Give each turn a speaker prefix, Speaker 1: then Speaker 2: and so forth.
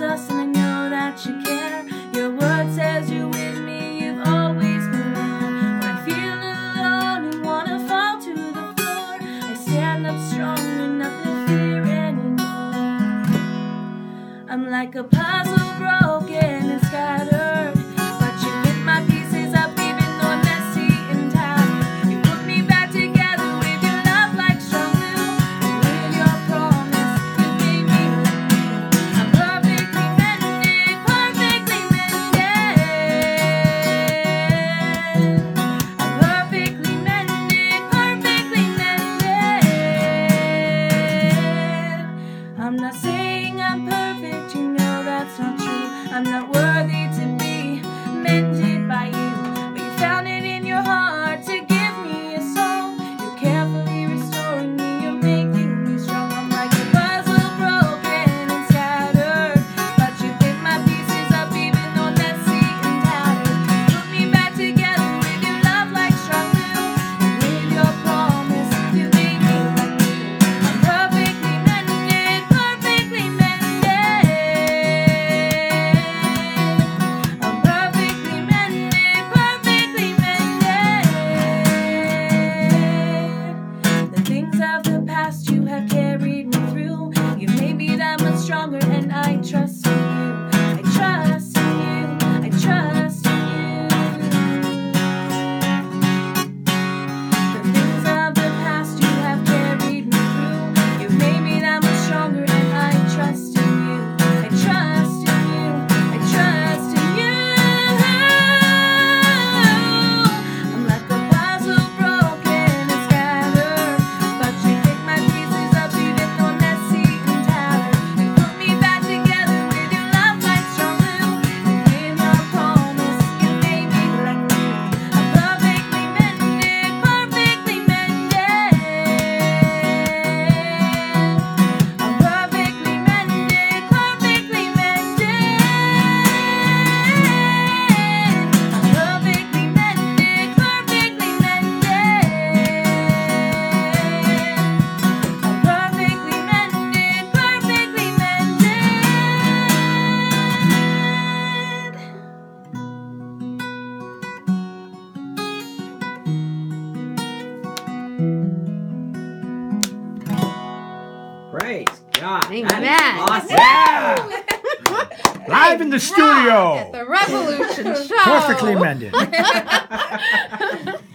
Speaker 1: us, and I know that you care. Your word says you're with me, you've always been there. When I feel alone and wanna fall to the floor, I stand up strong and nothing fear anymore. I'm like a puzzle broken. I'm not saying I'm perfect, you know that's not true. I'm not worthy to be.
Speaker 2: Praise God.
Speaker 3: Amen.
Speaker 2: Awesome. Yeah.
Speaker 4: Live in the studio.
Speaker 3: At the Revolution Show.
Speaker 4: Perfectly mended.